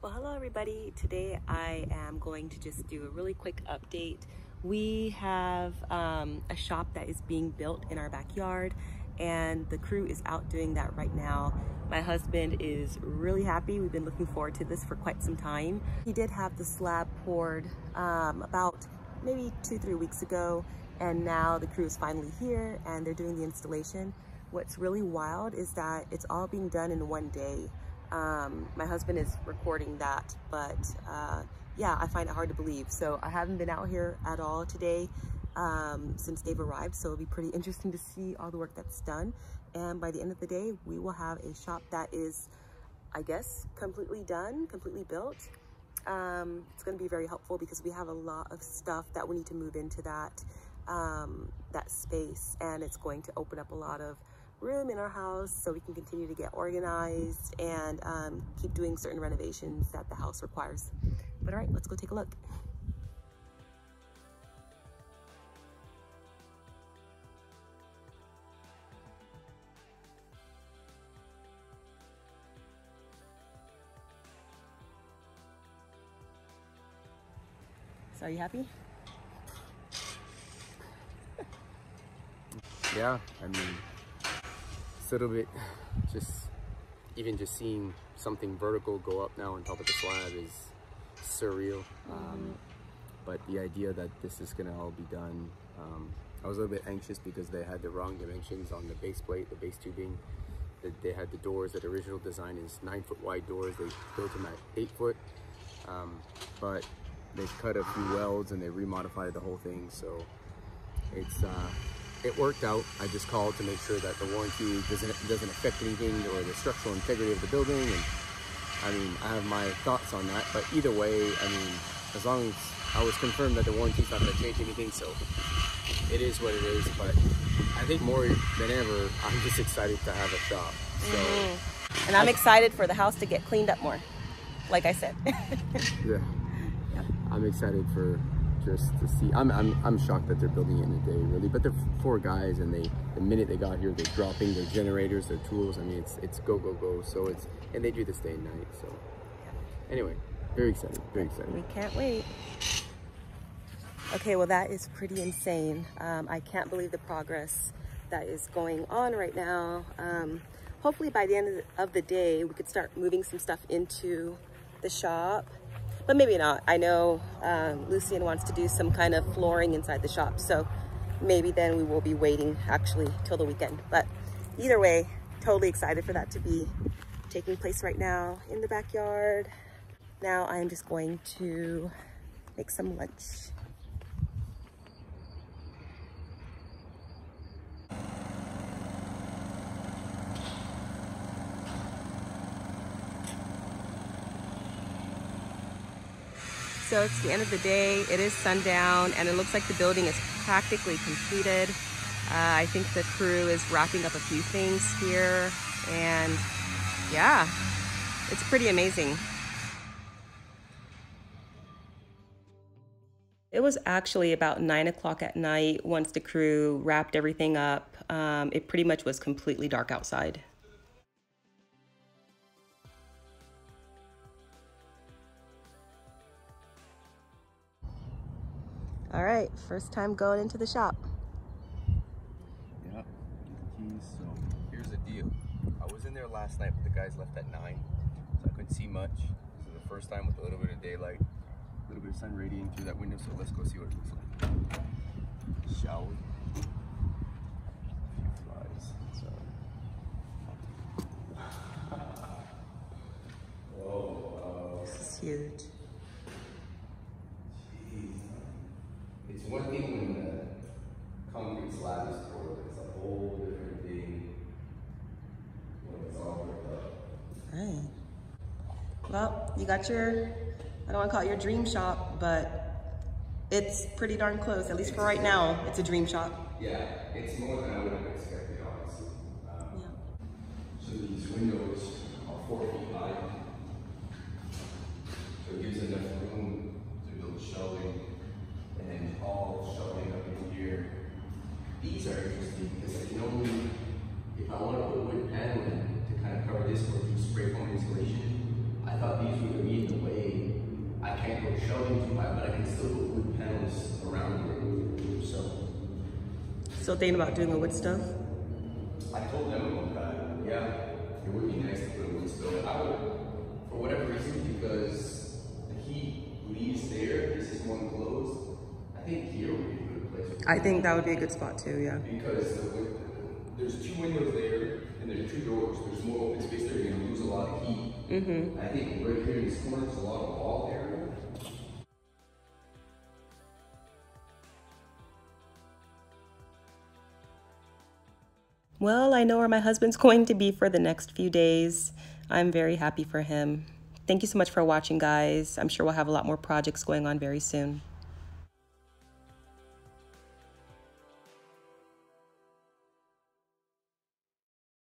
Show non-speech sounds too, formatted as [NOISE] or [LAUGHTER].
Well, hello everybody. Today I am going to just do a really quick update. We have um, a shop that is being built in our backyard and the crew is out doing that right now. My husband is really happy. We've been looking forward to this for quite some time. He did have the slab poured um, about maybe two, three weeks ago and now the crew is finally here and they're doing the installation. What's really wild is that it's all being done in one day. Um, my husband is recording that, but uh, yeah, I find it hard to believe. So I haven't been out here at all today um, since they've arrived. So it'll be pretty interesting to see all the work that's done. And by the end of the day, we will have a shop that is, I guess, completely done, completely built. Um, it's going to be very helpful because we have a lot of stuff that we need to move into that um, that space, and it's going to open up a lot of room in our house so we can continue to get organized and um, keep doing certain renovations that the house requires. But all right, let's go take a look. So are you happy? yeah, I mean, a little bit just, even just seeing something vertical go up now on top of the slab is surreal. Um, but the idea that this is gonna all be done, um, I was a little bit anxious because they had the wrong dimensions on the base plate, the base tubing. That they had the doors, that original design is nine foot wide doors. They built them at eight foot. Um, but they've cut a few welds and they remodified the whole thing. So it's, uh, it worked out. I just called to make sure that the warranty doesn't doesn't affect anything or the structural integrity of the building. And I mean, I have my thoughts on that. But either way, I mean, as long as I was confirmed that the warranty's not going to change anything, so it is what it is. But I think more than ever, I'm just excited to have a shop. So, mm -hmm. and I'm I, excited for the house to get cleaned up more. Like I said. [LAUGHS] yeah. I'm excited for just to see. I'm, I'm, I'm shocked that they're building it in a day, really. But they're four guys, and they the minute they got here, they're dropping their generators, their tools. I mean, it's it's go go go. So it's and they do this day and night. So anyway, very excited, very excited. We can't wait. Okay, well that is pretty insane. Um, I can't believe the progress that is going on right now. Um, hopefully by the end of the day, we could start moving some stuff into the shop but maybe not. I know um, wants to do some kind of flooring inside the shop. So maybe then we will be waiting actually till the weekend. But either way, totally excited for that to be taking place right now in the backyard. Now I'm just going to make some lunch. So it's the end of the day, it is sundown, and it looks like the building is practically completed. Uh, I think the crew is wrapping up a few things here, and yeah, it's pretty amazing. It was actually about nine o'clock at night once the crew wrapped everything up. Um, it pretty much was completely dark outside. All right, first time going into the shop. Yep, keys. So um, here's the deal. I was in there last night, but the guys left at nine, so I couldn't see much. This is the first time with a little bit of daylight, a little bit of sun radiating through that window. So let's go see what it looks like. Shall we? Few flies. So. Oh, this is huge. One thing when the concrete slab is poured, it's a whole different thing when it's all worked up. Right. Well, you got your, I don't want to call it your dream shop, but it's pretty darn close, at least for right now. It's a dream shop. Yeah, it's more than I would have expected, honestly. Um, yeah. So these windows are four feet high. So it gives enough room to build and very interesting because if I want to put wood paneling to kind of cover this or do spray foam insulation, I thought these were going to be in the way. I can't go shelving too high, but I can still put wood panels around it. So, so thinking about doing the wood stuff? I told them I think that would be a good spot too. Yeah. Because the, there's two windows there and there's two doors. There's more open space there. You're gonna lose a lot of heat. Mm-hmm. I think right here in this corner, there's a lot of wall area. Well, I know where my husband's [LAUGHS] going to be for the next few days. I'm very happy for him. Thank you so much for watching, guys. I'm sure we'll have a lot more projects going on very soon.